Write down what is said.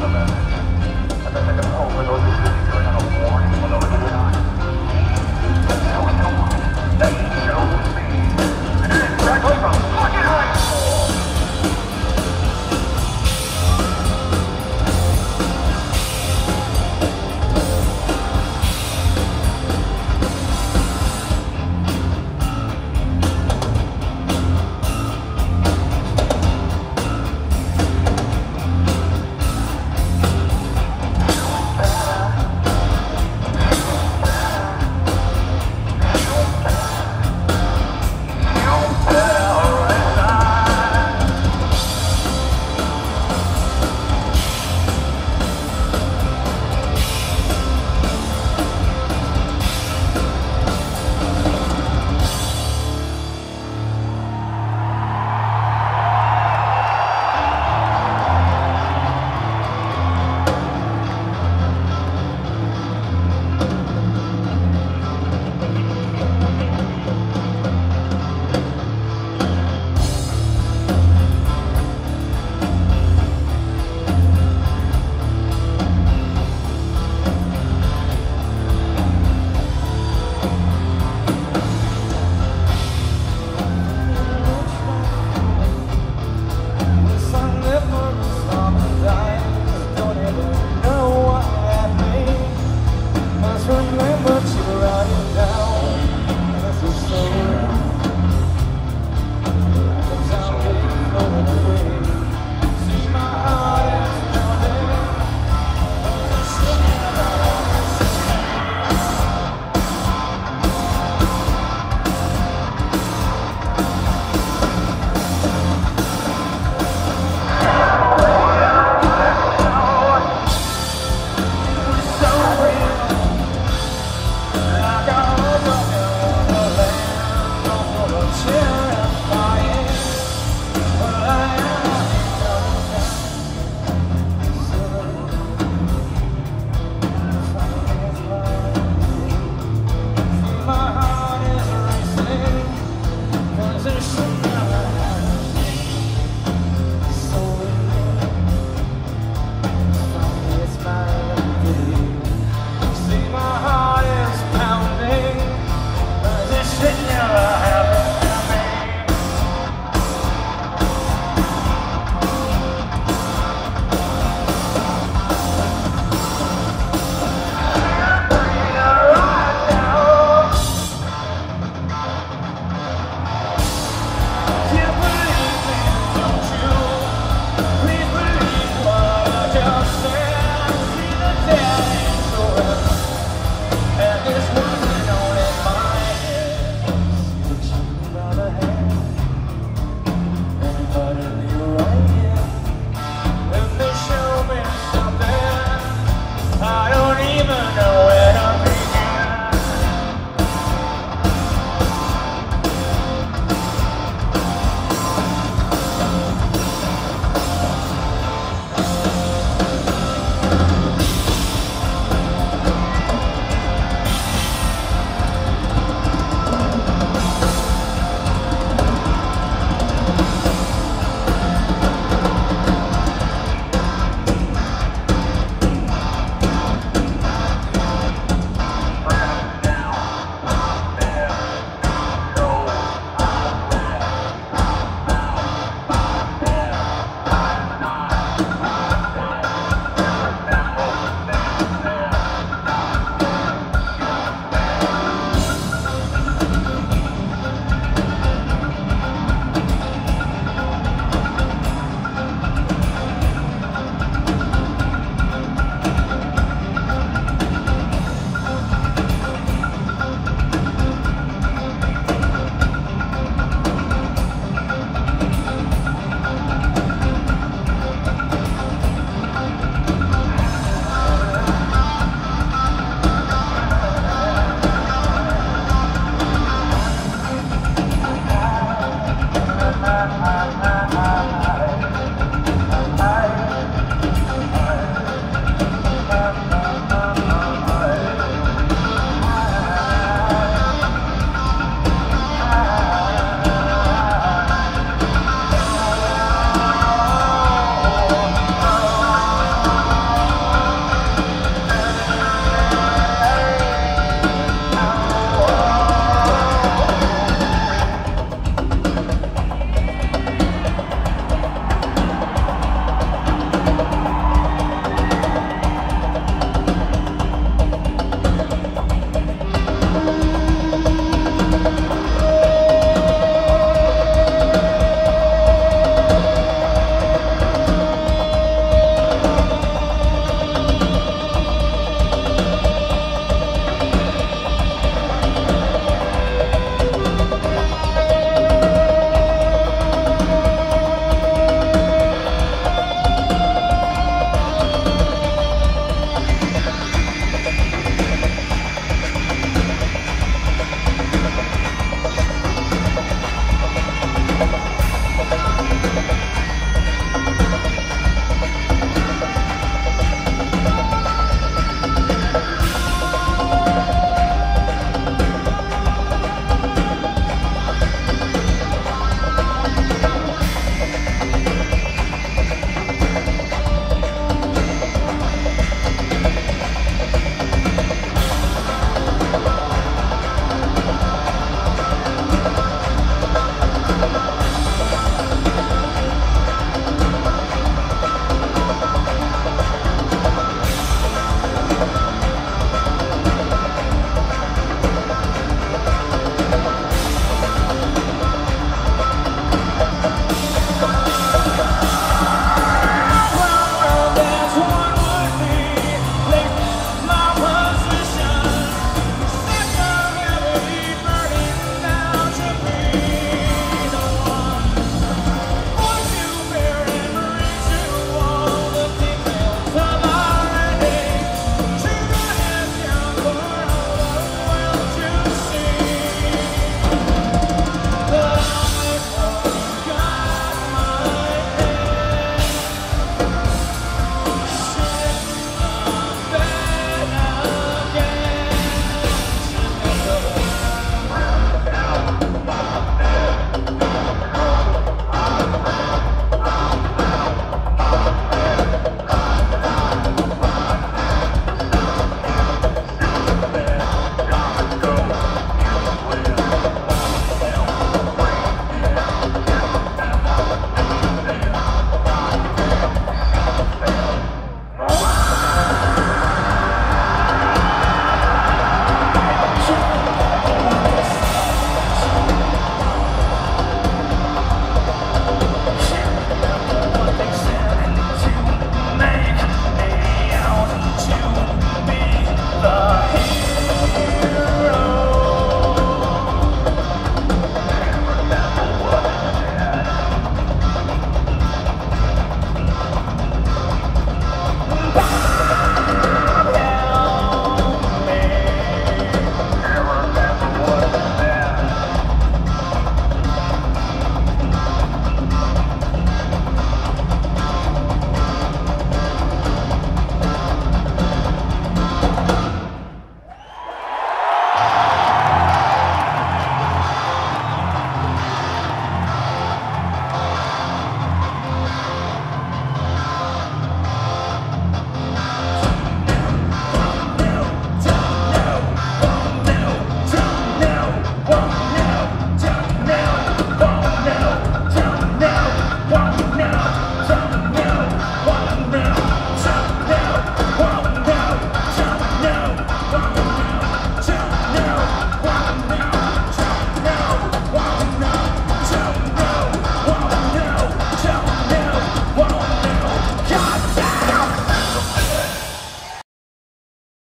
one né?